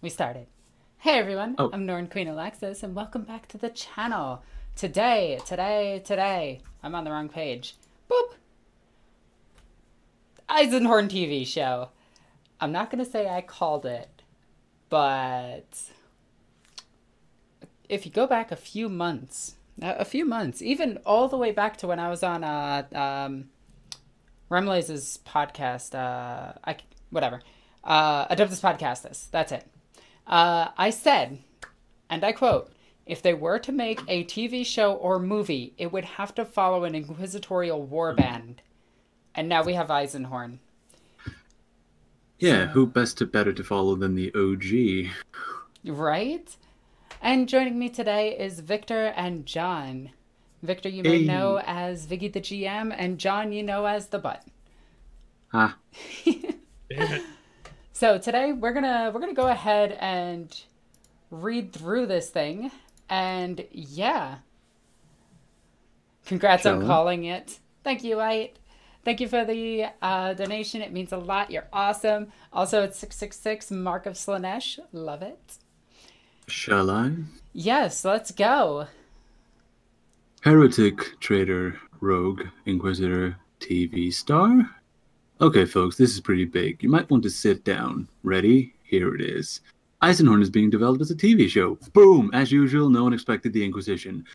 we started. Hey everyone, Oh. I'm Norn Queen Alexis, and welcome back to the channel. Today, today, today, I'm on the wrong page. Boop! Eisenhorn TV show. I'm not gonna say I called it, but if you go back a few months, a few months, even all the way back to when I was on uh, um, Remlaze's podcast, uh, I whatever, uh, Adeptus Podcastus. That's it. Uh, I said, and I quote, if they were to make a TV show or movie, it would have to follow an inquisitorial warband. And now we have Eisenhorn. Yeah, who best to better to follow than the OG? Right? And joining me today is Victor and John. Victor, you may Hey. know as Viggy the GM, and John, you know as the Butt. Ah, So today we're gonna we're gonna go ahead and read through this thing, and yeah. Congrats on we? calling it. Thank you, Light. Thank you for the uh, donation. It means a lot. You're awesome. Also, it's six six six Mark of Slaanesh. Love it. shall I? Yes, let's go. Heretic, traitor, rogue, inquisitor, TV star? Okay, folks, this is pretty big. You might want to sit down. Ready? Here it is. Eisenhorn is being developed as a TV show. Boom! As usual, no one expected the Inquisition.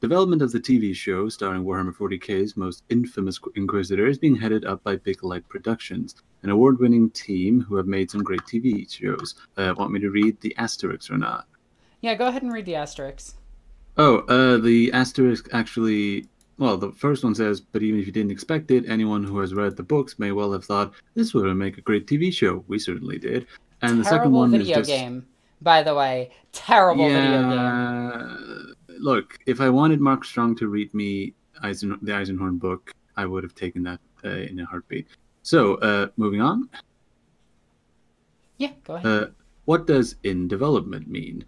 Development of the TV show, starring Warhammer 40k's most infamous Inquisitor, is being headed up by Big Light Productions, an award winning team who have made some great TV shows. Uh, want me to read the asterisks or not? Yeah, go ahead and read the asterisks. Oh, uh, the asterisk actually. Well, the first one says, but even if you didn't expect it, anyone who has read the books may well have thought this would make a great TV show. We certainly did. And the second one video is just, game, by the way. Terrible video game. Look, if I wanted Mark Strong to read me Eisen, the Eisenhorn book, I would have taken that uh, in a heartbeat. So, uh, moving on. Yeah, go ahead. Uh, what does in development mean?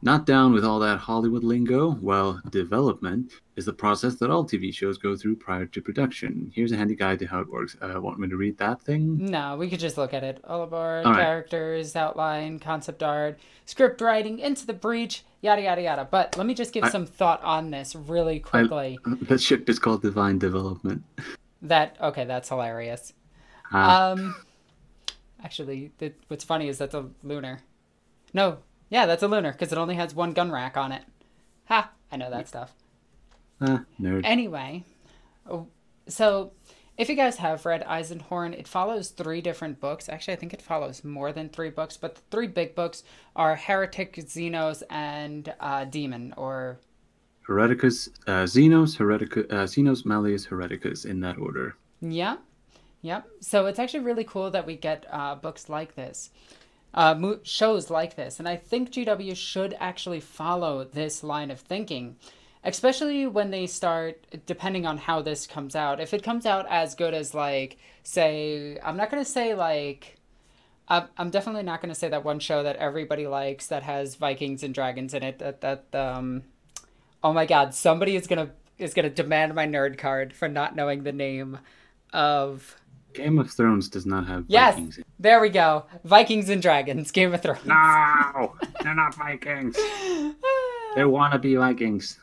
Not down with all that Hollywood lingo? Well, development is the process that all TV shows go through prior to production. Here's a handy guide to how it works. Uh, want me to read that thing? No, we could just look at it. All aboard, All right. characters, outline, concept art, script writing, into the breach, yada yada yada. But let me just give I- some thought on this really quickly. That ship is called Divine Development. That okay, that's hilarious. Ah, Um, actually, the, what's funny is that's a lunar. No, yeah, that's a lunar because it only has one gun rack on it. Ha! I know that stuff. ah, nerd. Anyway, oh, so if you guys have read Eisenhorn, it follows three different books. Actually, I think it follows more than three books, but the three big books are Heretic, Xenos, and uh, Demon, or Hereticus, uh, Xenos, Hereticus, uh, Xenos, Malleus, Hereticus, in that order. yeah, yep. So it's actually really cool that we get uh, books like this, uh, mo- shows like this, and I think GW should actually follow this line of thinking. especially when they start depending on how this comes out if it comes out as good as like say i'm not going to say like I'm I'm definitely not going to say that one show that everybody likes that has Vikings and dragons in it. That that um, oh my god, somebody is gonna is gonna demand my nerd card for not knowing the name of. Game of Thrones does not have Yes, Vikings. There we go. Vikings and dragons, Game of Thrones. No, they're not Vikings. They wannabe Vikings.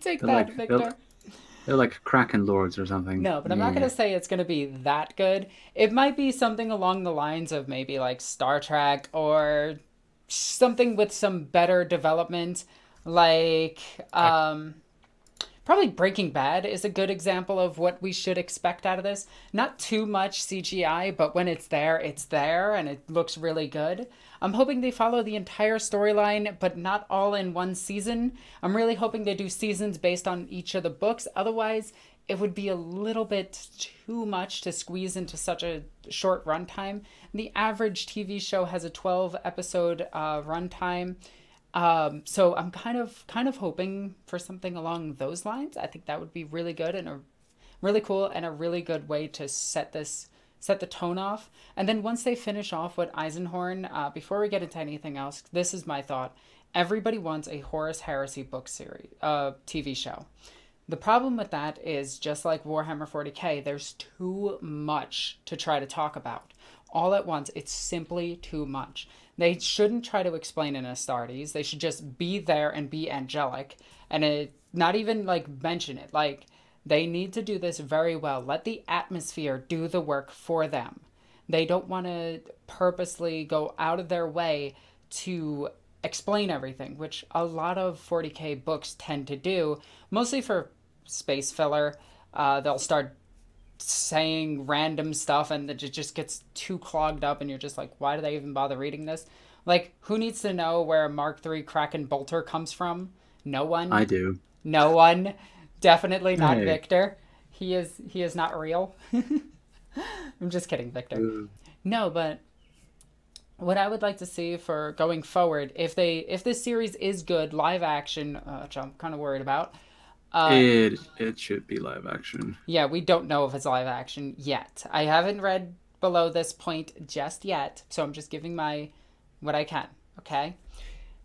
Take They're that, like- Victor. they're- They're like Kraken Lords or something. No, but I'm not going to say it's going to be that good. It might be something along the lines of maybe like Star Trek or something with some better development. Like, um, probably Breaking Bad is a good example of what we should expect out of this. Not too much CGI, but when it's there, it's there and it looks really good. I'm hoping they follow the entire storyline, but not all in one season. I'm really hoping they do seasons based on each of the books. Otherwise, it would be a little bit too much to squeeze into such a short runtime. The average TV show has a 12 episode uh, runtime. Um, so I'm kind of kind of hoping for something along those lines. I think that would be really good and a really cool and a really good way to set this set the tone off. And then once they finish off with Eisenhorn, uh, before we get into anything else, this is my thought. Everybody wants a Horus Heresy book series, uh, TV show. The problem with that is just like Warhammer 40k, there's too much to try to talk about. all at once. It's simply too much. They shouldn't try to explain in Astartes. They should just be there and be angelic and it, not even like mention it. Like they need to do this very well. Let the atmosphere do the work for them. They don't want to purposely go out of their way to explain everything, which a lot of 40k books tend to do, mostly for space filler. Uh, they'll start saying random stuff and it just gets too clogged up and you're just like why do they even bother reading this? Like who needs to know where mark iii kraken bolter comes from? No one. I do. no one. Definitely not Hey. victor. He is he is not real. I'm just kidding victor. Uh, no, but what I would like to see for going forward, if they if this series is good, live action, uh, which I'm kind of worried about. Uh, it it should be live action. yeah, we don't know if it's live action yet. I haven't read below this point just yet, so I'm just giving my what I can. Okay,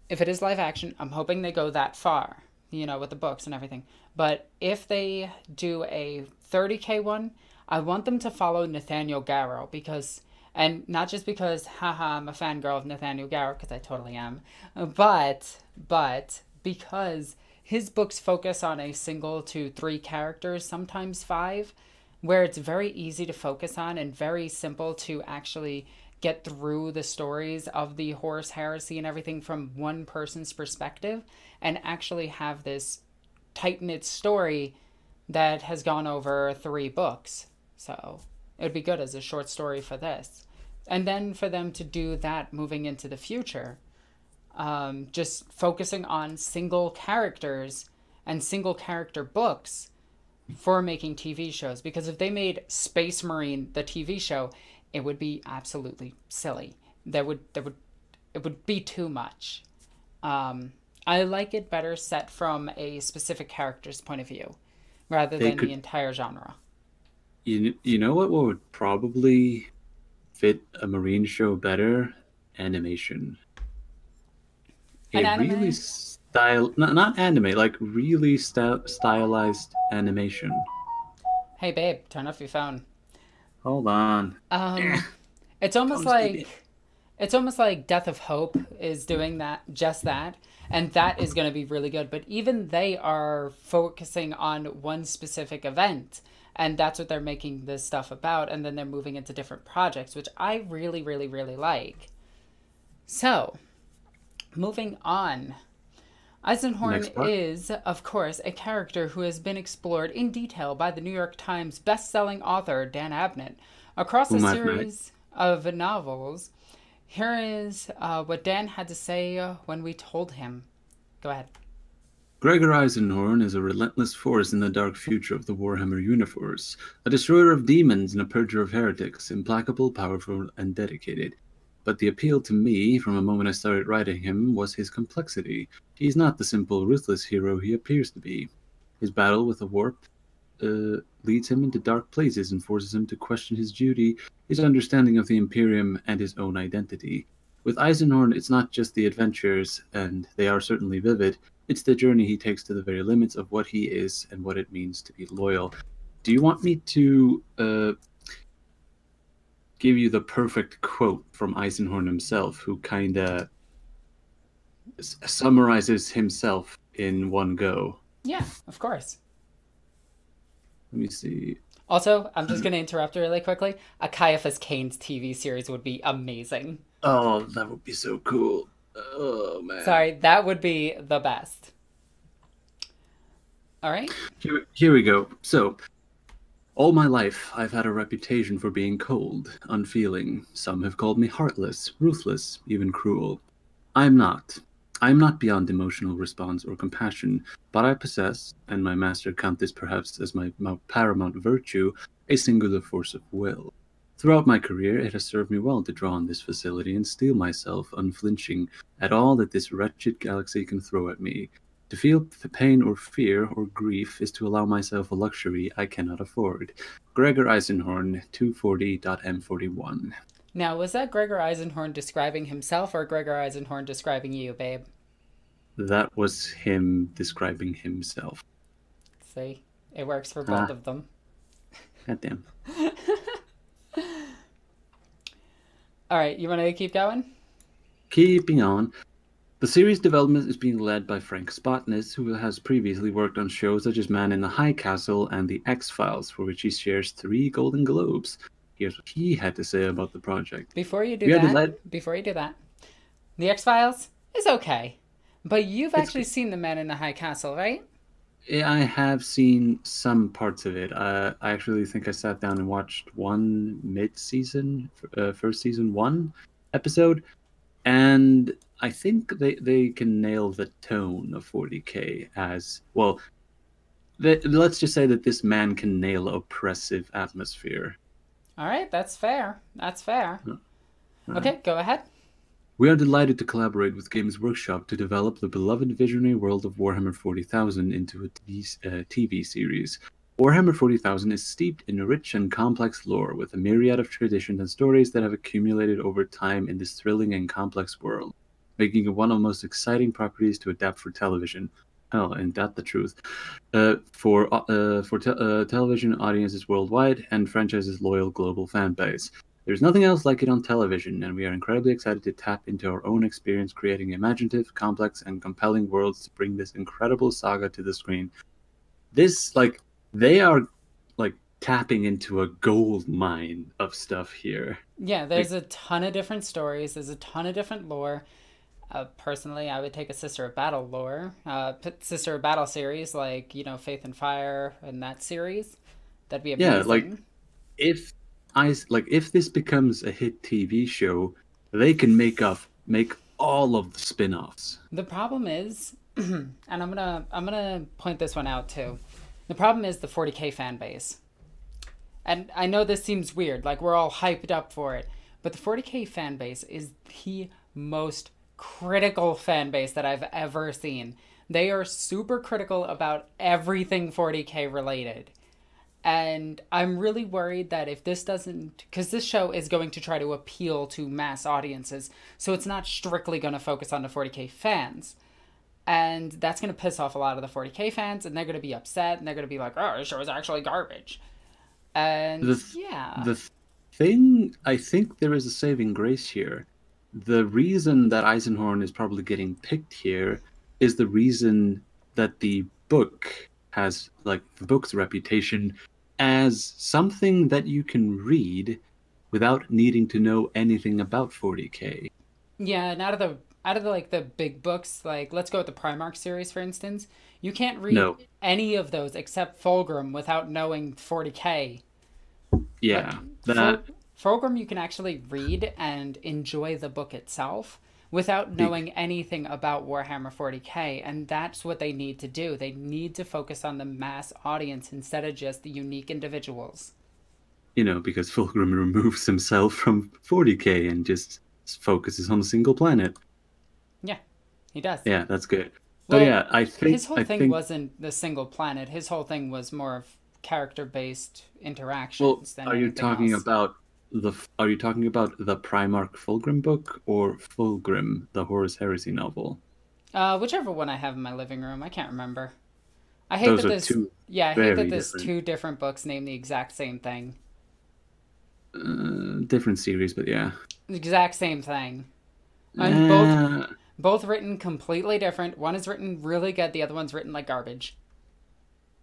if it is live action, I'm hoping they go that far, you know, with the books and everything. But if they do a 30k one, I want them to follow Nathaniel Garro because, and not just because, haha, I'm a fangirl of Nathaniel Garro because I totally am, but but because his books focus on a single to three characters, sometimes five, where it's very easy to focus on and very simple to actually get through the stories of the Horus heresy and everything from one person's perspective and actually have this tight knit story that has gone over three books. So it would be good as a short story for this. And then for them to do that moving into the future, um, just focusing on single characters and single character books for making TV shows. Because if they made Space Marine the TV show, it would be absolutely silly. There would there would it would be too much. Um, I like it better set from a specific character's point of view, rather They than could- the entire genre. You you know what would probably fit a marine show better? Animation. A anime? really style not not anime, like really sty- stylized animation. Hey babe, turn off your phone. Hold on. Um, it's almost Comes to me. like it's almost like Death of Hope is doing that, just that, and that is going to be really good. But even they are focusing on one specific event, and that's what they're making this stuff about. And then they're moving into different projects, which I really, really, really like. So, moving on. Eisenhorn is, of course, a character who has been explored in detail by the New York Times best-selling author Dan Abnett across a Whom I've met. series of novels. Here is uh, what Dan had to say when we told him. Go ahead. Gregor Eisenhorn is a relentless force in the dark future of the Warhammer universe, a destroyer of demons and a purger of heretics, implacable, powerful, and dedicated. But the appeal to me from the moment I started writing him was his complexity. He's not the simple, ruthless hero he appears to be. His battle with the warp uh, leads him into dark places and forces him to question his duty, his understanding of the Imperium, and his own identity. With Eisenhorn, it's not just the adventures, and they are certainly vivid, it's the journey he takes to the very limits of what he is and what it means to be loyal. Do you want me to uh, give you the perfect quote from Eisenhorn himself, who kind of summarizes himself in one go? Yeah, of course. Let me see. Also, I'm just going to interrupt really quickly. A Ciaphas Cain's TV series would be amazing. Oh, that would be so cool. Oh man. Sorry, that would be the best. All right. Here, here we go. So, all my life, I've had a reputation for being cold, unfeeling. Some have called me heartless, ruthless, even cruel. I'm not. I'm not beyond emotional response or compassion, but I possess, and my master count this perhaps as my, my paramount virtue, a singular force of will. Throughout my career, it has served me well to draw on this facility and steel myself, unflinching, at all that this wretched galaxy can throw at me. To feel pain or fear or grief is to allow myself a luxury I cannot afford. Gregor Eisenhorn, 240.m41. Now, was that Gregor Eisenhorn describing himself or Gregor Eisenhorn describing you, babe? That was him describing himself. See, it works for both Ah. of them. God damn. All right, you want to keep going? Keeping on. The series development is being led by Frank Spotnitz, who has previously worked on shows such as Man in the High Castle and The X Files, for which he shares three Golden Globes. Here's what he had to say about the project. Before you do We that, let- before you do that, the X Files is okay, but you've It's- actually seen the Man in the High Castle, right? Yeah, I have seen some parts of it. Uh, I actually think I sat down and watched one mid-season, uh, first season one episode, and I think they they can nail the tone of 40k as well. Let's just say that this man can nail oppressive atmosphere. All right, that's fair. That's fair. Right. Okay, go ahead. We are delighted to collaborate with Games Workshop to develop the beloved visionary world of Warhammer 40,000 into a TV, uh, TV series. Warhammer 40,000 is steeped in a rich and complex lore with a myriad of traditions and stories that have accumulated over time in this thrilling and complex world, making it one of the most exciting properties to adapt for television. Hell, ain't that the truth? Uh, for uh, for te- uh, television audiences worldwide and franchise's loyal global fan base. There's nothing else like it on television, and we are incredibly excited to tap into our own experience creating imaginative, complex, and compelling worlds to bring this incredible saga to the screen. This, like, they are, like, tapping into a gold mine of stuff here. Yeah, there's a ton of different stories. There's a ton of different lore. Uh, personally, I would take a Sister of Battle lore, uh, Sister of Battle series, like you know Faith and Fire and that series. That'd be amazing. Yeah, like- If I like, if this becomes a hit TV show, they can make up make all of the spin-offs. The problem is, and I'm gonna I'm gonna point this one out too. The problem is the 40k fan base. And I know this seems weird, like we're all hyped up for it, but the 40k fan base is the most critical fan base that I've ever seen. They are super critical about everything 40k related. And I'm really worried that if this doesn't, because this show is going to try to appeal to mass audiences, so it's not strictly going to focus on the 40k fans. And that's going to piss off a lot of the 40k fans, and they're going to be upset, and they're going to be like, oh, this show is actually garbage. And The th- yeah. The th- thing I think there is a saving grace here. The reason that Eisenhorn is probably getting picked here is the reason that the book has like the book's reputation as something that you can read without needing to know anything about 40k. Yeah, and out of the out of the like the big books, like let's go with the Primarch series for instance, you can't read No. any of those except Fulgrim without knowing 40k. Yeah, Ful- that Fulgrim you can actually read and enjoy the book itself without knowing anything about Warhammer 40k, and that's what they need to do. They need to focus on the mass audience instead of just the unique individuals. you know because Fulgrim removes himself from 40k and just focuses on a single planet. Yeah, he does. Yeah, that's good. So Well, yeah, I think his whole I thing think wasn't the single planet. His whole thing was more of character-based Well, interactions than are you talking else. about the? Are you talking about the Primarch Fulgrim book or Fulgrim, the Horus Heresy novel? Uh, whichever one I have in my living room, I can't remember. I hate Those that two yeah, I hate that there's different. two different books named the exact same thing, uh, different series, but yeah. exact same thing. And both both written completely different. One is written really good, the other one's written like garbage.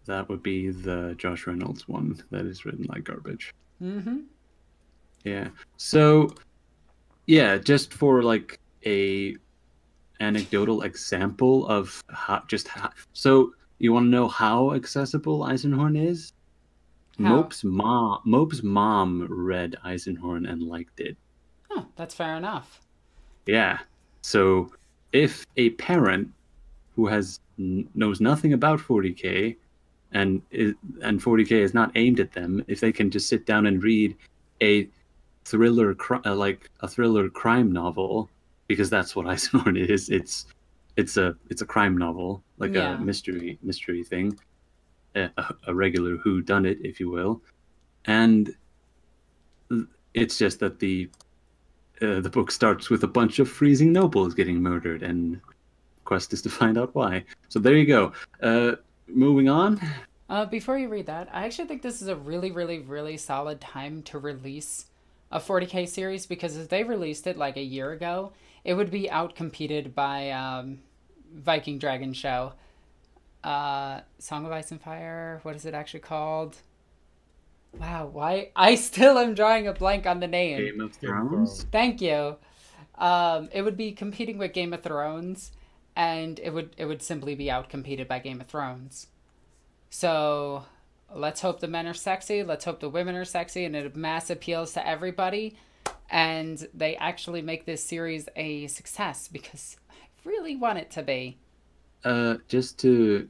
that would be the Josh Reynolds one that is written like garbage. Mm-hmm. Yeah. So, yeah, just for like a anecdotal example of how just how, so you want to know how accessible Eisenhorn is? How? Mope's mom, Mope's mom read Eisenhorn and liked it. Oh, that's fair enough. Yeah. So if a parent who has knows nothing about 40k and is, and 40k is not aimed at them, if they can just sit down and read a thriller cri- uh, like a thriller crime novel because that's what Eisenhorn is. It's it's a it's a crime novel, like Yeah. a mystery mystery thing, a, a- a regular who done it, if you will, and it's just that the uh, the book starts with a bunch of freezing nobles getting murdered, and quest is to find out why. So there you go. Uh, moving on. Uh, before you read that, I actually think this is a really, really, really solid time to release a 40k series because if they released it like a year ago, it would be outcompeted by um, Viking Dragon Show. Uh, Song of Ice and Fire. What is it actually called? Wow, why I still am drawing a blank on the name. Game of Thrones. Thrones. Thank you. Um, it would be competing with Game of Thrones, and it would it would simply be outcompeted by Game of Thrones. So let's hope the men are sexy. Let's hope the women are sexy, and it mass appeals to everybody, and they actually make this series a success because I really want it to be. Uh, just to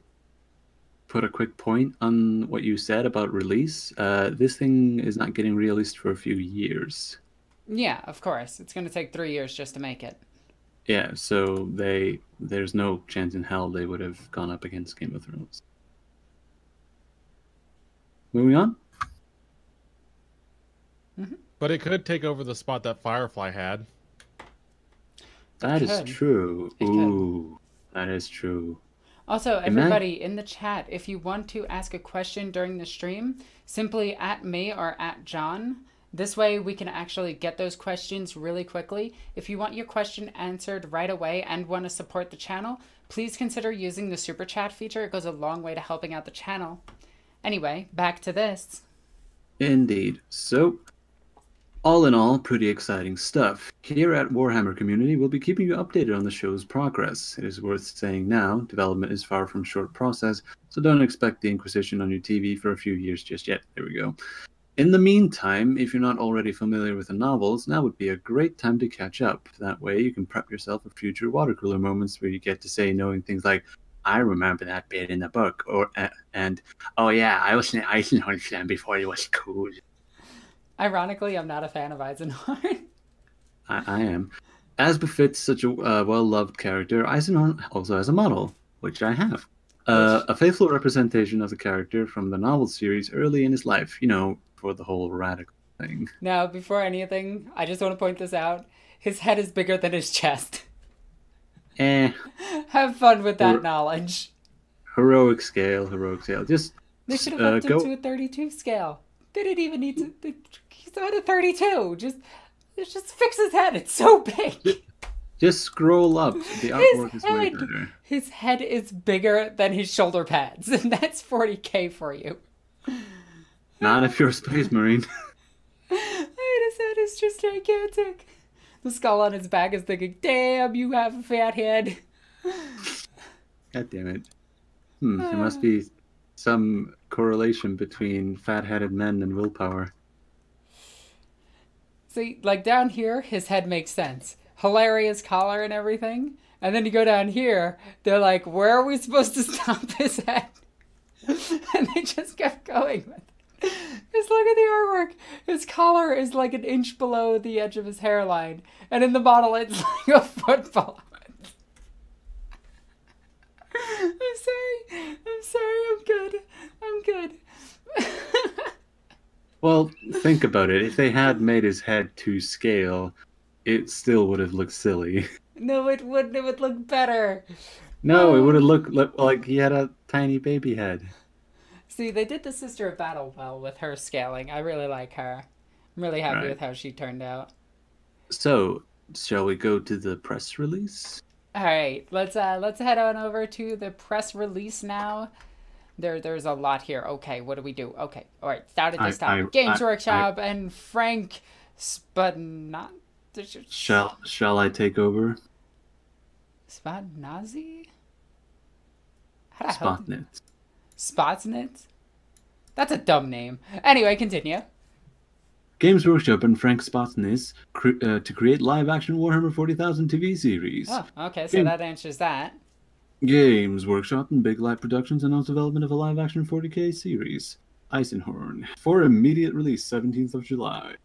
put a quick point on what you said about release, uh, this thing is not getting released for a few years. Yeah, of course. It's going to take three years just to make it. Yeah, so they there's no chance in hell they would have gone up against Game of Thrones. Moving on. Mm-hmm. But it could take over the spot that Firefly had. That is true. It could. Ooh, that is true. Also, Amen. everybody in the chat, if you want to ask a question during the stream, simply at me or at John. This way, we can actually get those questions really quickly. If you want your question answered right away and want to support the channel, please consider using the super chat feature. It goes a long way to helping out the channel. Anyway, back to this. Indeed. So, all in all, pretty exciting stuff. Here at Warhammer Community, we'll be keeping you updated on the show's progress. It is worth saying now, development is far from short process, so don't expect the Inquisition on your TV for a few years just yet. There we go. In the meantime, if you're not already familiar with the novels, now would be a great time to catch up. That way, you can prep yourself for future water cooler moments where you get to say knowing things like, I remember that bit in the book, or uh, and oh yeah, I was in Eisenhorn fan before it was cool. Ironically, I'm not a fan of Eisenhorn. I, I am. As befits such a uh, well-loved character, Eisenhorn also has a model, which I have. Uh, a faithful representation of the character from the novel series early in his life, you know, for the whole radical thing. now, before anything, I just want to point this out. His head is bigger than his chest. Eh, Have fun with that Or- knowledge. heroic scale, heroic scale. Just They should have uh, upped him to a 32 scale. They didn't even need to. They, he's at a 32. Just, just fix his head. It's so big. Just scroll up. The artwork is way head. better. His head is bigger than his shoulder pads, and that's 40k for you. Not if you're a space marine. His head is just gigantic. The skull on his back is thinking, "Damn, you have a fat head." God damn it. Hmm, there must be some correlation between fat-headed men and willpower. See, like down here, his head makes sense. Hilarious collar and everything. And then you go down here, they're like, where are we supposed to stop his head? and they just kept going with it. Just look at the artwork. His collar is like an inch below the edge of his hairline. And in the model, it's like a football. I'm sorry. I'm sorry. I'm good. I'm good. Well, think about it. If they had made his head to scale, it still would have looked silly. no, it wouldn't. It would look better. No, it oh. would have looked like he had a tiny baby head. See, they did the Sister of Battle well with her scaling. I really like her. I'm really happy Right. with how she turned out. So, shall we go to the press release? All right, let's uh let's head on over to the press release now. There there's a lot here. Okay, what do we do? Okay. All right, start at I- this time. I- Games I- Workshop and Frank but not. Shall shall I take over? The hell? Spotnet. Spotsnit? That's a dumb name. Anyway, continue. Games Workshop and Frank Spotnitz cre- uh, to create live-action Warhammer 40,000 TV series. Oh, okay, so Game- that answers that. Games Workshop and Big Light Productions announced development of a live-action 40k series, Eisenhorn, for immediate release 17th of July.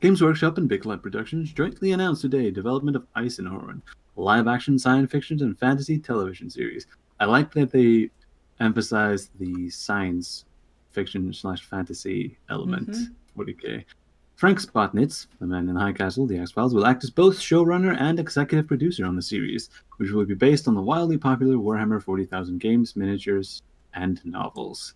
Games Workshop and Big Light Productions jointly announced today development of Eisenhorn, live-action science fiction and fantasy television series. I like that they emphasize the science fiction slash fantasy element. Mhm. 40k. Frank Spotnitz, the man in High Castle, The X Files, will act as both showrunner and executive producer on the series, which will be based on the wildly popular Warhammer 40,000 games, miniatures, and novels.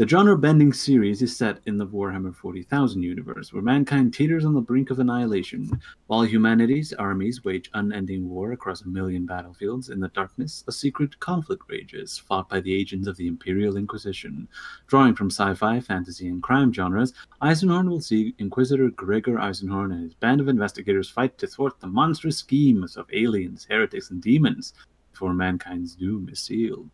The genre bending series is set in the Warhammer 40,000 universe, where mankind teeters on the brink of annihilation. While humanity's armies wage unending war across a million battlefields, in the darkness, a secret conflict rages, fought by the agents of the Imperial Inquisition. Drawing from sci fi, fantasy, and crime genres, Eisenhorn will see Inquisitor Gregor Eisenhorn and his band of investigators fight to thwart the monstrous schemes of aliens, heretics, and demons before mankind's doom is sealed.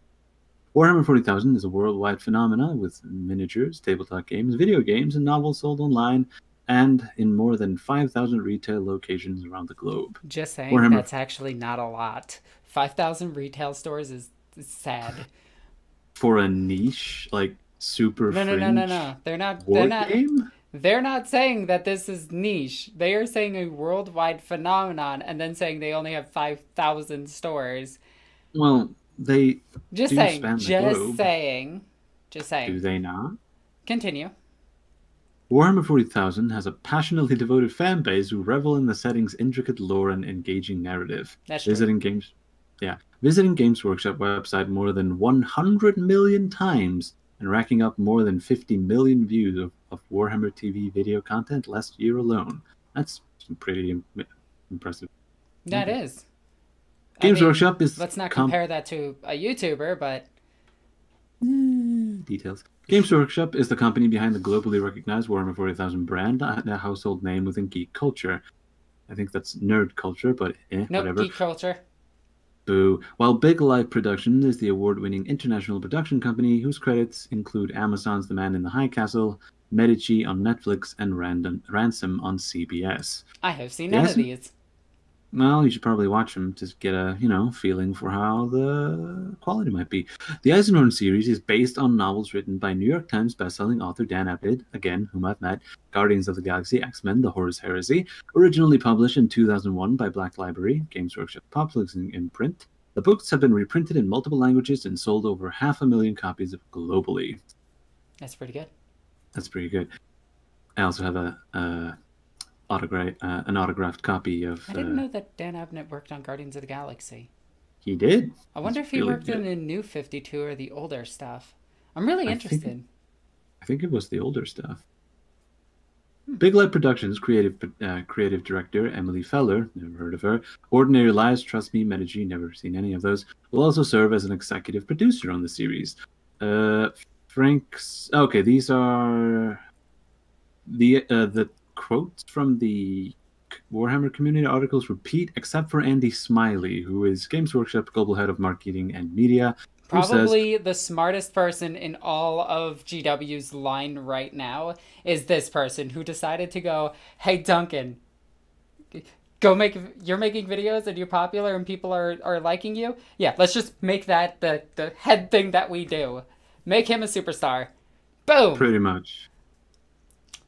Warhammer 40,000 is a worldwide phenomenon with miniatures, tabletop games, video games, and novels sold online and in more than 5,000 retail locations around the globe. Just saying, Warhammer- that's actually not a lot. 5,000 retail stores is, is sad. For a niche, like super No, no, no, no, no. They're not. war They're not. game? They're not saying that this is niche. They are saying a worldwide phenomenon, and then saying they only have five thousand stores. Well, they Just saying. Just globe. saying. Just do they not? Continue. Warhammer 40,000 has a passionately devoted fan base who revel in the setting's intricate lore and engaging narrative. That's true. Visiting games, yeah, visiting Games Workshop website more than 100 million times and racking up more than 50 million views of, of Warhammer TV video content last year alone. That's some pretty Im- impressive. That is. I Games mean, Workshop is Let's not com- compare that to a YouTuber, but details. Games Workshop is the company behind the globally recognized Warhammer 40,000 brand, a a household name within geek culture. I think that's nerd culture, but eh, no whatever. geek culture. Boo. While Big Light Production is the award winning international production company whose credits include Amazon's The Man in the High Castle, Medici on Netflix, and Random, Ransom on CBS. I have seen none of these. Well, you should probably watch them to get a, you know, feeling for how the quality might be. The Eisenhorn series is based on novels written by New York Times bestselling author Dan Abnett, again, whom I've met, Guardians of the Galaxy, X-Men, The Horus Heresy, originally published in 2001 by Black Library, Games Workshop Publishing in print. The books have been reprinted in multiple languages and sold over half a million copies globally. That's pretty good. That's pretty good. I also have a, uh autograph, uh, an autographed copy of. I didn't uh, know that Dan Abnett worked on Guardians of the Galaxy. He did. I wonder He's if he really worked in the new 52 or the older stuff. I'm really I think- interested. I think it was the older stuff. Big Light Productions creative uh, creative director Emily Feller, never heard of her. Ordinary Lives, Trust Me, Medici, never seen any of those. Will also serve as an executive producer on the series. Uh, Frank's okay. These are the uh, the quotes from the Warhammer community articles repeat, except for Andy Smillie, who is Games Workshop global head of marketing and media. who says- Probably the smartest person in all of GW's line right now is this person who decided to go, "Hey Duncan, go make you're making videos and you're popular and people are are liking you. Yeah, let's just make that the the head thing that we do. Make him a superstar. Boom. Pretty much.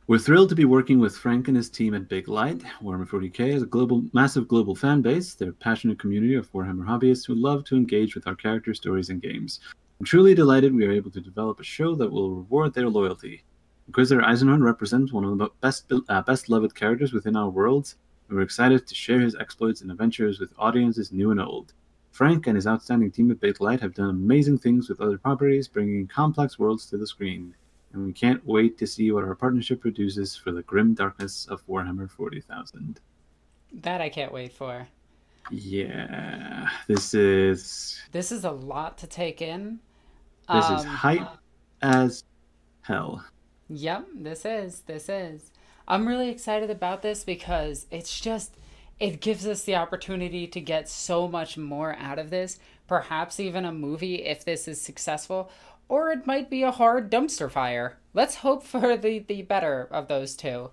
We're thrilled to be working with Frank and his team at Big Light. Warhammer 40k is a global, massive global fan base. They're a passionate community of Warhammer hobbyists who love to engage with our characters, stories, and games. I'm truly delighted we are able to develop a show that will reward their loyalty. Inquisitor Eisenhorn represents one of the best, uh, best loved characters within our worlds, and we're excited to share his exploits and adventures with audiences new and old. Frank and his outstanding team at Big Light have done amazing things with other properties, bringing complex worlds to the screen and we can't wait to see what our partnership produces for the grim darkness of Warhammer 40,000. That I can't wait for. Yeah, this is This is a lot to take in. this is Um, hype as hell. Yep, this is. This is. I'm really excited about this because it's just it gives us the opportunity to get so much more out of this. Perhaps even a movie if this is successful, or it might be a hard dumpster fire. Let's hope for the the better of those two.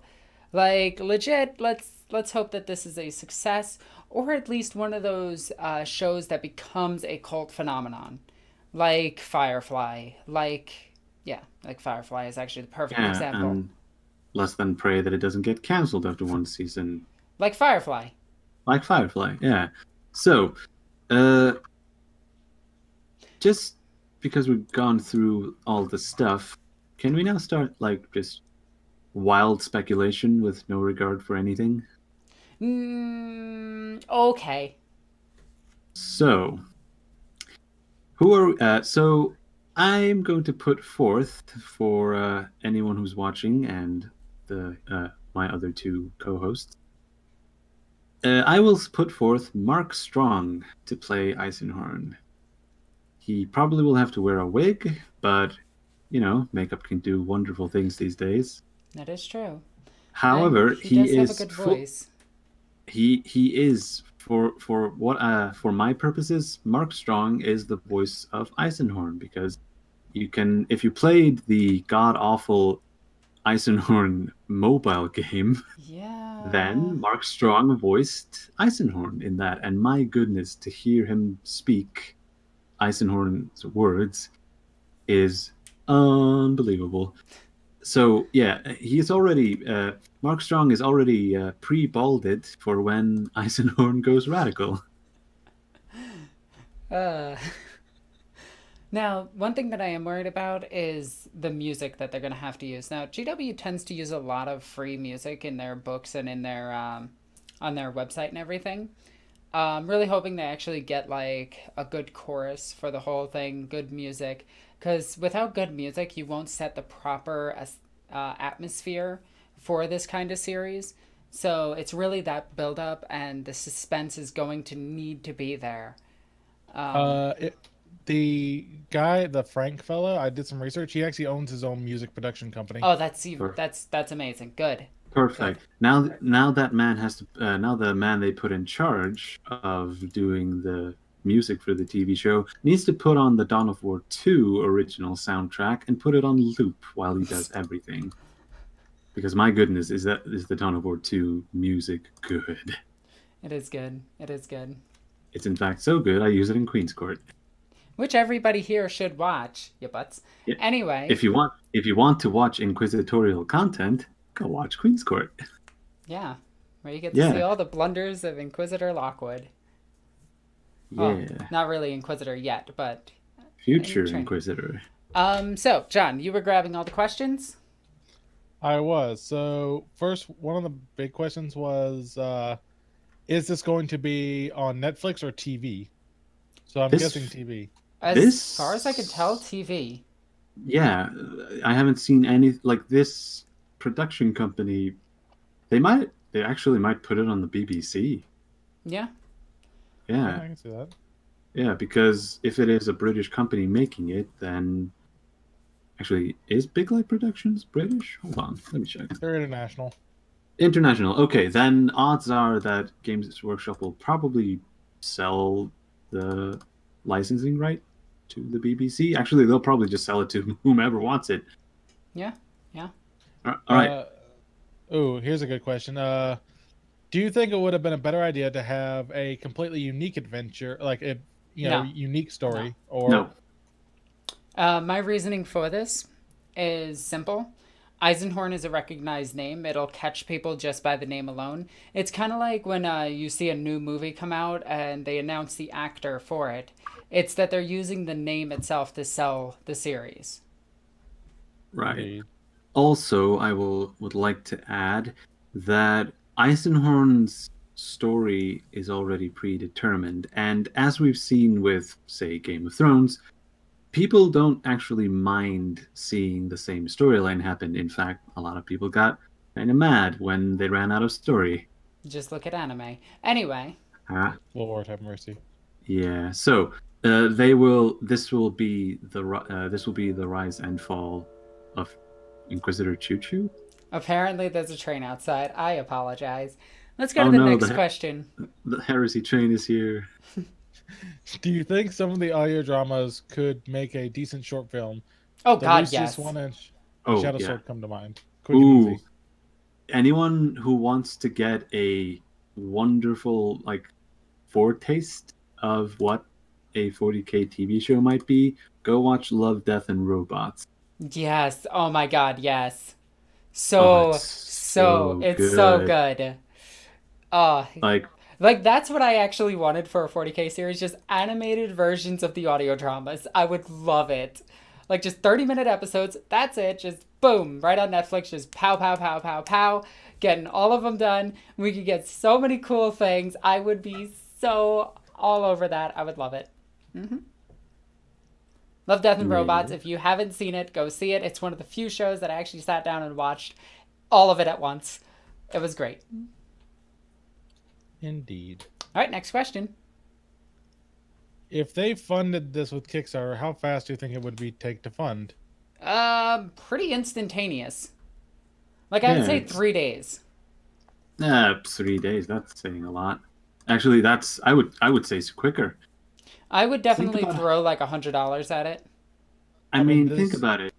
Like legit, let's let's hope that this is a success or at least one of those uh, shows that becomes a cult phenomenon. Like Firefly, like yeah, like Firefly is actually the perfect Yeah, example. and less than pray that it doesn't get cancelled after one season, Like Firefly. like Firefly. Yeah. So, uh, just because we've gone through all the stuff, can we now start like just wild speculation with no regard for anything? Mm, okay. So, who are uh, so I'm going to put forth for uh, anyone who's watching and the uh, my other two co-hosts. Uh, I will put forth Mark Strong to play Eisenhorn. He probably will have to wear a wig, but you know, makeup can do wonderful things these days. That is true. However, And he, does is have a good voice. He he is for for what uh for my purposes mark strong is the voice of eisenhorn because you can if you played the god awful eisenhorn mobile game Yeah. then mark strong voiced eisenhorn in that and my goodness to hear him speak eisenhorn's words is unbelievable so yeah he's already uh, mark strong is already uh, pre-balded for when eisenhorn goes radical Uh, now, one thing that I am worried about is the music that they're going to have to use. Now, GW tends to use a lot of free music in their books and in their um, on their website and everything. I'm really hoping they actually get like a good chorus for the whole thing, good music, because without good music, you won't set the proper as- uh, atmosphere for this kind of series. So it's really that build up and the suspense is going to need to be there. Um, Uh, it, the guy, the Frank fella, I did some research. He actually owns his own music production company. oh, that's even, Sure. that's that's amazing. Good. Perfect now now that man has to uh, now the man they put in charge of doing the music for the tv show needs to put on the dawn of war 2 original soundtrack and put it on loop while he does everything because my goodness is that is the dawn of war 2 music good It is good. It is good. it's in fact so good i use it in queen's court Which everybody here should watch. You butts. Yeah. Anyway. if you want if you want to watch inquisitorial content go watch queen's court Yeah. Where you get to Yeah. see all the blunders of Inquisitor Lockwood. yeah Oh, not really Inquisitor yet, but future inquisitor um. So, John, you were grabbing all the questions. I was. So first, one of the big questions was, uh, is this going to be on Netflix or TV? So I'm This- guessing TV. As This- far as I can tell, TV. yeah i haven't seen any like this production company they might they actually might put it on the bbc Yeah. Yeah, yeah I can see that. yeah because if it is a british company making it then actually is big light productions british hold on let me check They're international. international okay then odds are that games workshop will probably sell the licensing right to the bbc actually they'll probably just sell it to whomever wants it Yeah, yeah. All right Uh, oh, here's a good question. Uh, do you think it would have been a better idea to have a completely unique adventure, like a you know No. unique story, or no Uh, my reasoning for this is simple. Eisenhorn is a recognized name. It'll catch people just by the name alone. It's kind of like when uh, you see a new movie come out and they announce the actor for it. It's that they're using the name itself to sell the series. right Indeed. Also, I will would like to add that Eisenhorn's story is already predetermined, and as we've seen with, say, Game of Thrones, people don't actually mind seeing the same storyline happen. In fact, a lot of people got kind of mad when they ran out of story. Just look at anime. Anyway, Ah, Lord have mercy. yeah. So uh, they will. This will be the uh, this will be the rise and fall of Inquisitor Choo Choo. apparently there's a train outside. I apologize. Let's go Oh, to the no, next the- question. The heresy train is here. Do you think some of the audio dramas could make a decent short film? Oh, The God, Lucius yes. One inch Oh, Shadow yeah. Sword come to mind. Quick Ooh. easy. Anyone who wants to get a wonderful like foretaste of what a 40k TV show might be, go watch Love, Death, and Robots. Yes. Oh my god, yes. So Oh, it's so, so it's so good. good. Oh, Like, like that's what I actually wanted for a 40k series, just animated versions of the audio dramas. I would love it. Like just 30 minute episodes, that's it. Just boom, right on Netflix, just pow pow pow pow pow, getting all of them done. We could get so many cool things. I would be so all over that. I would love it. Mm-hmm. Love Death and Yeah. Robots. If you haven't seen it, go see it. It's one of the few shows that I actually sat down and watched all of it at once. It was great. Indeed. All right, next question. If they funded this with Kickstarter, how fast do you think it would be take to fund? Um, pretty instantaneous. Like I would Yeah, say it's- three days. Uh, three days. That's saying a lot. Actually, that's I would I would say it's quicker. I would definitely throw like a hundred dollars at it. I, I mean, mean, think about it.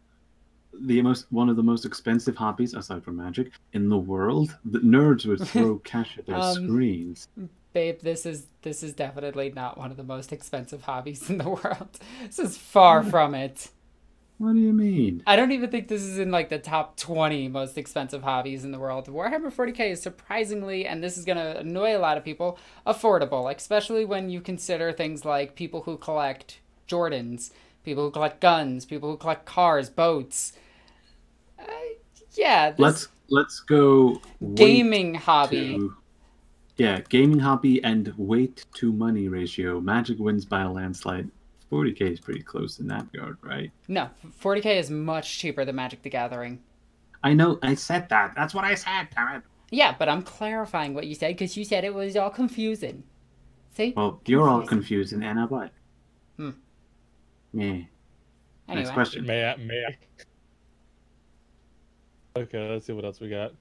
The most one of the most expensive hobbies aside from magic in the world. The nerds would throw cash at their Um, screens. Babe, this is this is definitely not one of the most expensive hobbies in the world. This is far from it. What do you mean? I don't even think this is in like the top 20 most expensive hobbies in the world. Warhammer 40k is surprisingly, and this is going to annoy a lot of people, affordable, especially when you consider things like people who collect Jordans, people who collect guns, people who collect cars, boats. Uh, yeah, Let's let's go gaming hobby. to- yeah, gaming hobby and weight to money ratio. Magic wins by a landslide. 40k is pretty close in that regard, right? No, 40k is much cheaper than Magic the Gathering. I know. I said that. That's what I said. Damn it. Yeah, but I'm clarifying what you said because you said it was all confusing. See? Well, you're all Confusing. confused, and Anna what? Hmm. Yeah. Anyway. Next question. May I? May I? Okay, let's see what else we got.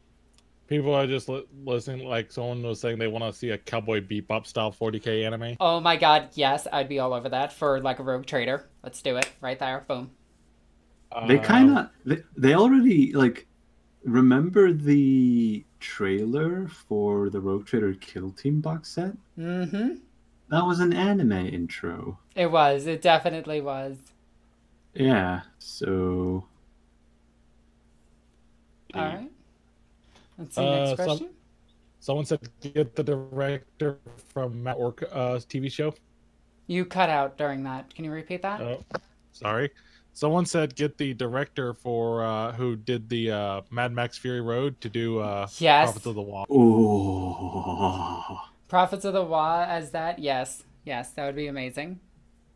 People are just li- listening. Like someone was saying, they want to see a Cowboy Bebop style 40k anime. Oh my god, yes, I'd be all over that for like a rogue trader. Let's do it. Right there. Boom. They Um, kind of they, they already like remember the trailer for the Rogue Trader Kill Team box set? Mm-hmm. That was an anime intro. It was. It definitely was. Yeah. So All right. Let's see. Uh, Next some- question. Someone said get the director from Matt Work uh, TV show. You cut out during that. Can you repeat that? Oh, sorry. Someone said get the director for uh, who did the uh, Mad Max Fury Road to do uh, yes. Prophets of the Wall. Oh Prophets of the Wa as that. Yes. Yes, that would be amazing.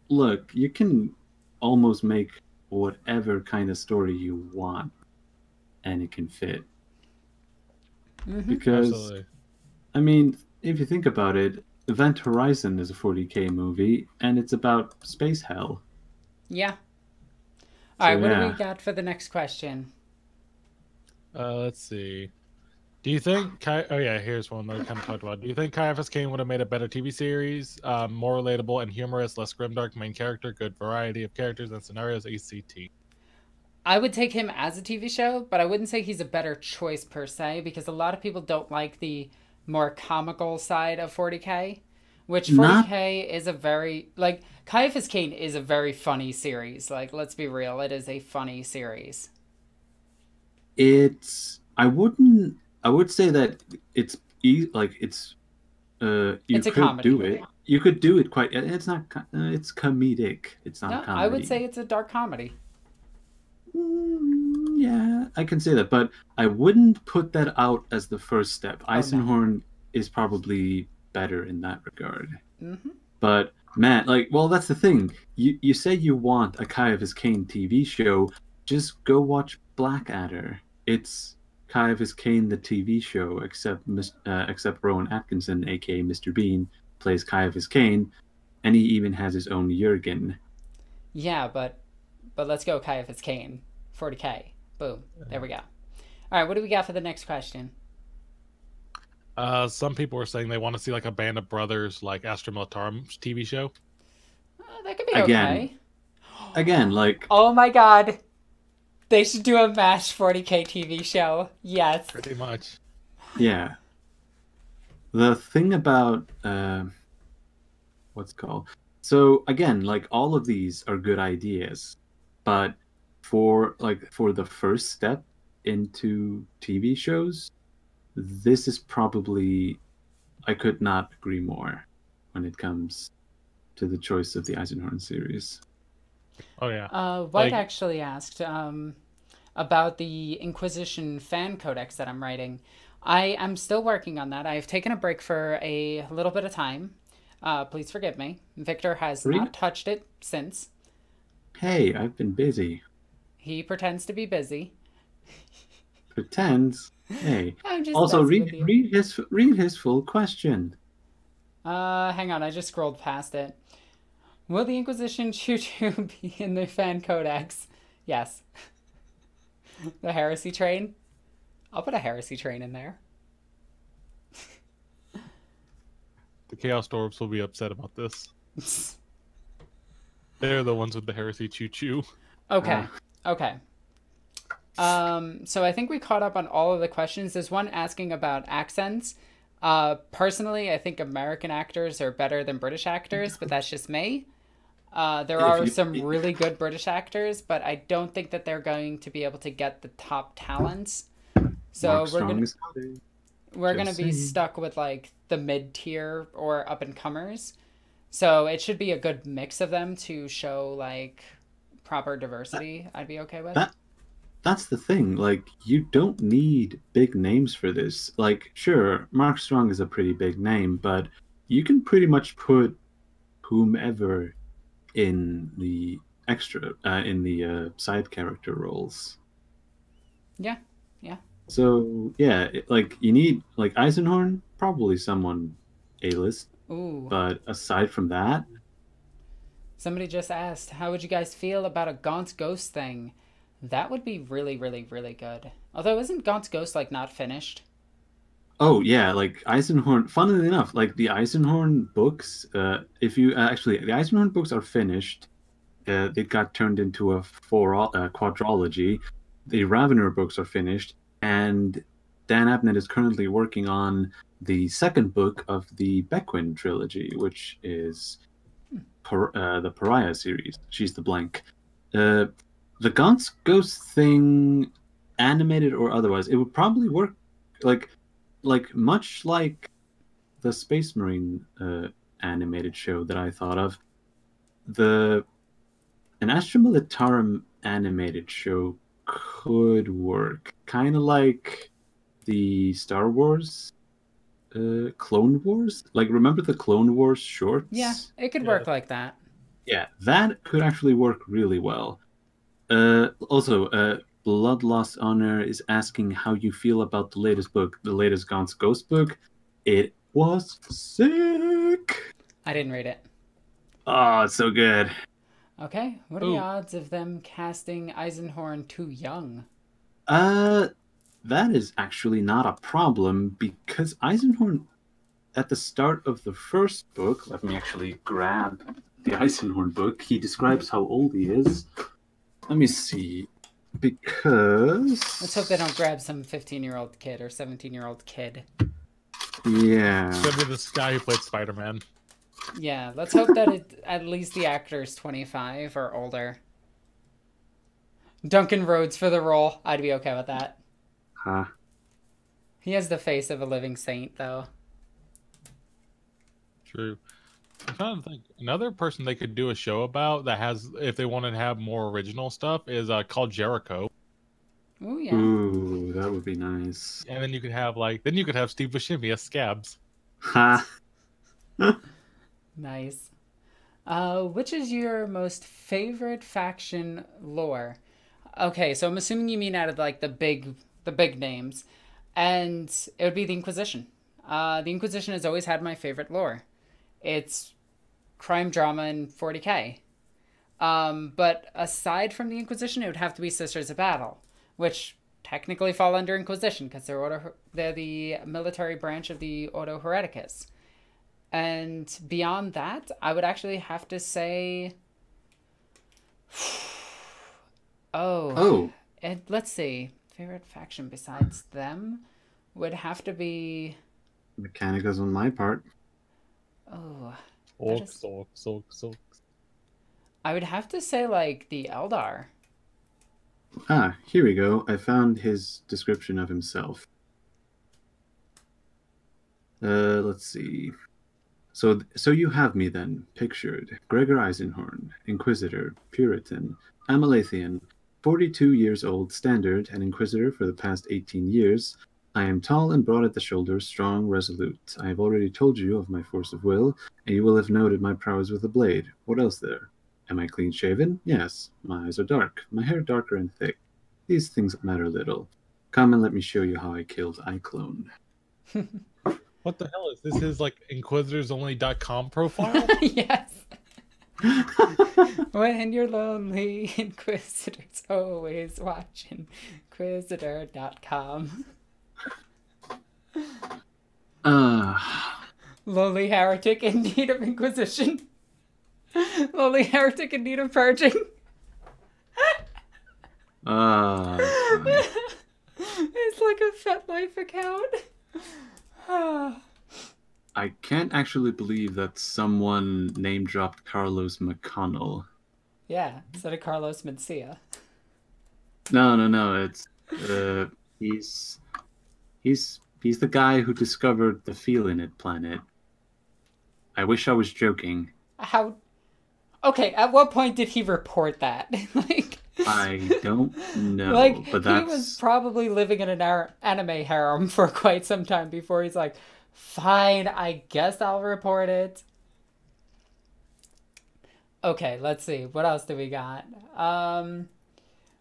look, you can almost make whatever kind of story you want and it can fit. Hmm Because Absolutely. I mean, if you think about it, Event Horizon is a 40k movie, and it's about space hell. Yeah. All right. So, what do we got for the next question? Uh, let's see. Do you think? Kai- oh yeah, here's one that we kind of talked about. Do you think Ciaphas Cain would have made a better TV series, um, more relatable and humorous, less grimdark main character, good variety of characters and scenarios? ECT. I would take him as a TV show, but I wouldn't say he's a better choice per se because a lot of people don't like the more comical side of 40k, which 40k Not- is a very like Ciaphas Cain is a very funny series. Like let's be real, it is a funny series. It's I wouldn't I would say that it's e- like it's uh you It's a could comedy. do it. You could do it quite. It's not. Uh, it's comedic. It's not No, comedy. I would say it's a dark comedy. Yeah, I can say that, but I wouldn't put that out as the first step. Oh, no. Eisenhorn is probably better in that regard. hmm But man, like, well, that's the thing. You you say you want a Ciaphas Cain TV show, just go watch Blackadder. It's Ciaphas Cain the TV show, except uh, except Rowan Atkinson, aka Mr. Bean, plays Ciaphas Cain, and he even has his own Jurgen. Yeah, but but let's go Ciaphas Cain, 40k. Boom. There we go. All right, what do we got for the next question? Uh, some people were saying they want to see like a band of brothers, like Astra Militarum TV show. Uh, that could be Again. okay. Again, like Oh my god. They should do a MASH 40k TV show. Yes. Pretty much. Yeah. The thing about uh, what's it called so again, like all of these are good ideas, but for like for the first step into TV shows, this is probably I could not agree more when it comes to the choice of the Eisenhorn series. Oh yeah. Uh, White Like- actually asked um, about the Inquisition fan codex that I'm writing. I am still working on that. I've taken a break for a little bit of time. Uh, please forgive me. Victor has Really? not touched it since. Hey, I've been busy. He pretends to be busy. Pretends. Hey. I'm just Also, read read his read his full question. Uh, hang on, I just scrolled past it. Will the Inquisition Choo Choo be in the fan codex? Yes. the heresy train? I'll put a heresy train in there. The Chaos Dwarves will be upset about this. They're the ones with the heresy choo choo. Okay. Okay. Um, so I think we caught up on all of the questions. There's one asking about accents. Uh, personally, I think American actors are better than British actors, but that's just me. Uh, there are some really good British actors, but I don't think that they're going to be able to get the top talents. So we're gonna we're gonna be stuck with like the mid tier or up and comers. So it should be a good mix of them to show like proper diversity. I'd be okay with. That- That's the thing. Like, you don't need big names for this. Like, sure, Mark Strong is a pretty big name, but you can pretty much put whomever in the extra, uh, in the uh, side character roles. Yeah, yeah. So yeah, it- like you need like Eisenhorn, probably someone A-list, Ooh. but aside from that, Somebody just asked, how would you guys feel about a Gaunt's Ghost thing? That would be really, really, really good. Although, isn't Gaunt's Ghost like not finished? Oh yeah, like Eisenhorn. Funnily enough, like the Eisenhorn books, uh, if you uh, actually the Eisenhorn books are finished, uh, they got turned into a four uh, quadrology. The Ravenor books are finished, and Dan Abnett is currently working on the second book of the Bequin trilogy, which is Par- uh, the Pariah series. She's the blank. Uh, the Gaunt's Ghost thing, animated or otherwise, it would probably work like like much like the Space Marine uh, animated show that I thought of, the an Astra Militarum animated show could work, kind of like the Star Wars, uh, Clone Wars. Like remember the Clone Wars shorts? Yeah, it could Yeah. work like that. Yeah, that could actually work really well. Uh, also, uh, Bloodlost Honor is asking how you feel about the latest book, the latest Gaunt's Ghost book. It was sick. I didn't read it. Oh, it's so good. Okay, what are Ooh. the odds of them casting Eisenhorn too young? Uh, that is actually not a problem because Eisenhorn, at the start of the first book, let me actually grab the Eisenhorn book. He describes how old he is. Let me see. Because. Let's hope they don't grab some 15 year old kid or 17 year old kid. Yeah. It's gonna be this guy who played Spider Man. Yeah, let's hope that it, at least the actor is 25 or older. Duncan Rhodes for the role. I'd be okay with that. Huh. He has the face of a living saint, though. True. I'm trying to think. Another person they could do a show about that has, if they wanted to have more original stuff, is uh, called Jericho. Oh yeah. Ooh, that would be nice. And then you could have like, then you could have Steve Buscemi as Scabs. Ha. Nice. Uh, which is your most favorite faction lore? Okay, so I'm assuming you mean out of like the big, the big names, and it would be the Inquisition. Uh, the Inquisition has always had my favorite lore. It's crime drama and 40k. Um, but aside from the Inquisition, it would have to be Sisters of Battle, which technically fall under Inquisition because they're Ordo, they're the military branch of the Ordo Hereticus. And beyond that, I would actually have to say. Oh. Oh, And let's see. Favorite faction besides them would have to be. Mechanicus on my part. Oh. Orc, is- orc, orc, orc. I would have to say, like, the Eldar. Ah, here we go. I found his description of himself. Uh, let's see. So, so you have me then pictured: Gregor Eisenhorn, Inquisitor, Puritan, Amalathian, forty-two years old, standard, and Inquisitor for the past eighteen years. I am tall and broad at the shoulders, strong, resolute. I have already told you of my force of will, and you will have noted my prowess with a blade. What else there? Am I clean shaven? Yes. My eyes are dark. My hair darker and thick. These things matter little. Come and let me show you how I killed Eyclone. What the hell is this? Is like inquisitorsonly.com profile? yes. when you're lonely, Inquisitor's always watching. Inquisitor.com. Uh, Lonely heretic in need of inquisition. Lonely heretic in need of purging. uh, it's like a FetLife account. I can't actually believe that someone name dropped Carlos McConnell. yeah, instead of Carlos Mencia. No, no, no. It's uh, he's he's he's the guy who discovered the Felinid planet. I wish I was joking. How? Okay, at what point did he report that? like, I don't know, like but he was probably living in an ar- anime harem for quite some time before he's like, fine, I guess I'll report it. Okay, let's see. What else do we got? Um,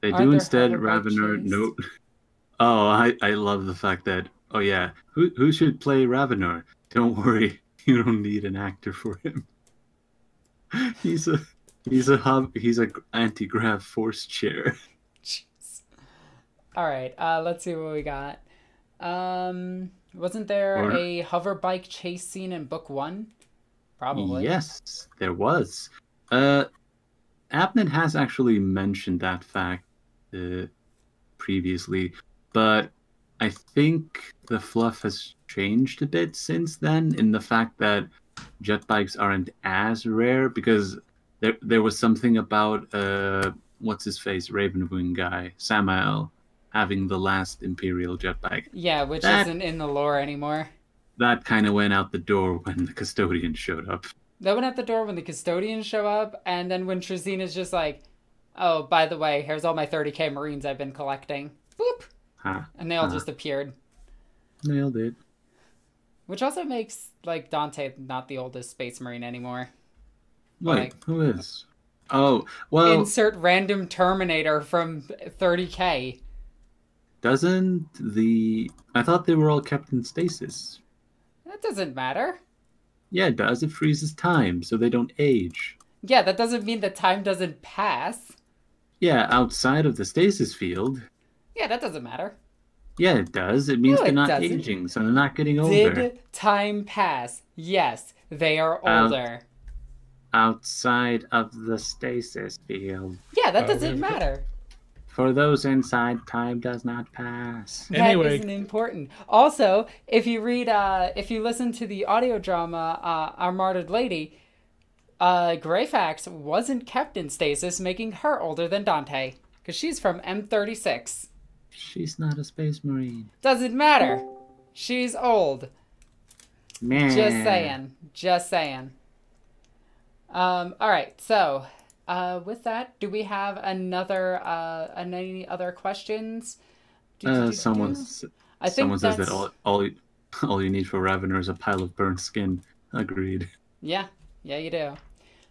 they do instead chase? note. Oh, I I love the fact that oh yeah, who who should play Ravenor? Don't worry, you don't need an actor for him. He's a he's a hub he's a anti grav force chair. jeez. All right, uh, let's see what we got. Um, wasn't there Or- a hover bike chase scene in book one? Probably. Yes, there was. Uh, Abnett has actually mentioned that fact uh, previously, but I think the fluff has changed a bit since then in the fact that jet bikes aren't as rare because there there was something about uh what's his face Ravenwing guy Samael having the last Imperial jet bike. Yeah, which That- isn't in the lore anymore. That kind of went out the door when the custodian showed up. That went out the door when the custodians show up, and then when Trazina's just like, "Oh, by the way, here's all my 30k Marines I've been collecting." Boop, Huh, and they all Huh. just appeared. nailed it. Which also makes like Dante not the oldest Space Marine anymore. Wait, Like- who is? Oh, well, Insert random Terminator from 30k. Doesn't the. I thought they were all kept in stasis. That doesn't matter. Yeah, it does. It freezes time so they don't age. Yeah, that doesn't mean that time doesn't pass. Yeah, outside of the stasis field. Yeah, that doesn't matter. Yeah, it does. It means No, they're it not doesn't. aging, so they're not getting older. Did time pass? Yes, they are older. Outside of the stasis field. yeah, that uh, doesn't we've- matter. For those inside, time does not pass. That Anyway. isn't important. Also, if you read, uh, if you listen to the audio drama uh, "Our Martyred Lady," uh, Greyfax wasn't kept in stasis, making her older than Dante because she's from M36. She's not a space marine. Doesn't matter. She's old. Man. Just saying. Just saying. Um, all right. So, uh, with that, do we have another uh, any other questions? Do, Uh, do, someone, I think someone says that that's- all, all, you- all you need for Ravenor is a pile of burnt skin. Agreed. Yeah, yeah, you do.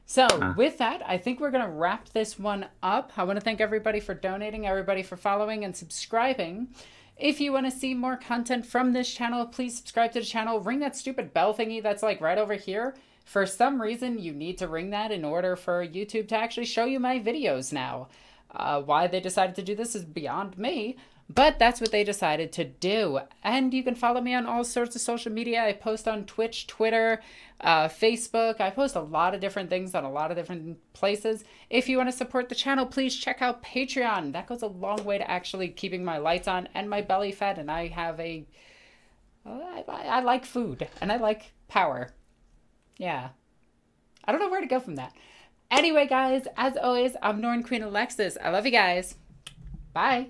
So, Ah. with that, I think we're going to wrap this one up. I want to thank everybody for donating, everybody for following and subscribing. If you want to see more content from this channel, please subscribe to the channel. Ring that stupid bell thingy that's like right over here. For some reason, you need to ring that in order for YouTube to actually show you my videos now. Uh, why they decided to do this is beyond me, but that's what they decided to do. And you can follow me on all sorts of social media. I post on Twitch, Twitter, uh, Facebook. I post a lot of different things on a lot of different places. If you want to support the channel, please check out Patreon. That goes a long way to actually keeping my lights on and my belly fed. And I have a. I I like food and I like power. Yeah. I don't know where to go from that. Anyway, guys, as always, I'm Norn Queen Alexis. I love you guys. Bye.